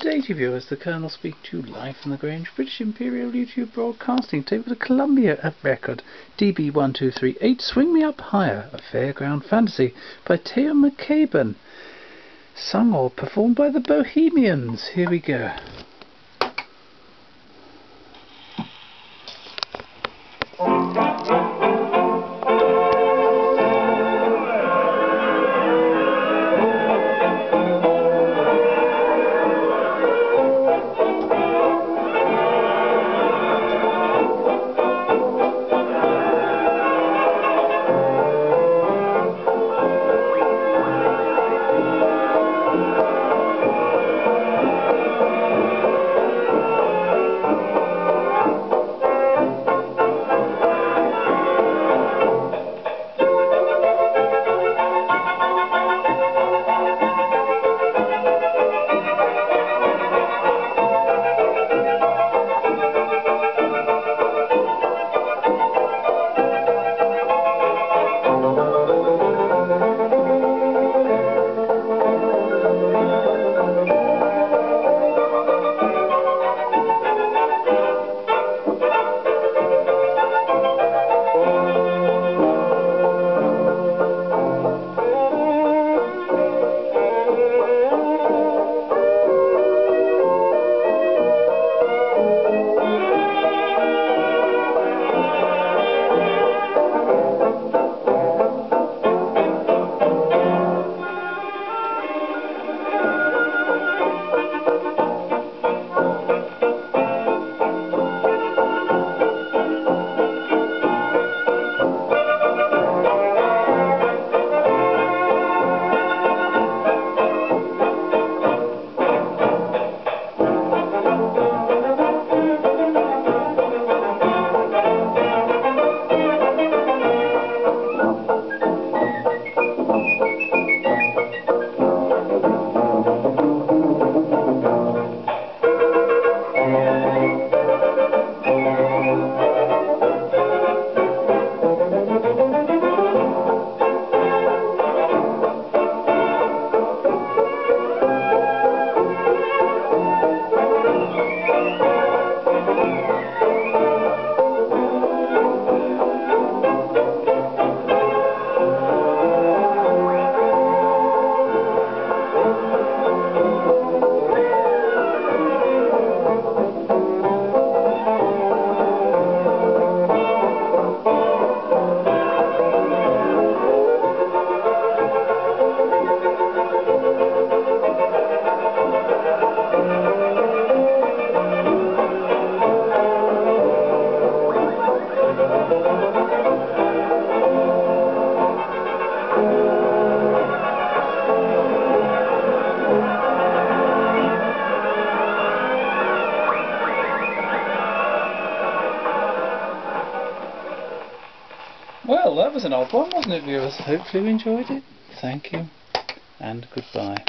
Good day viewers, the Colonel speak to live from the Grange, British Imperial YouTube Broadcasting, tape with a Columbia at record, DB1238, Swing Me Up Higher, a Fairground Fantasy by Theo Mackeben, sung or performed by the Bohemians. Here we go. Well, that was an odd one, wasn't it, viewers? Hopefully you enjoyed it. Thank you, and goodbye.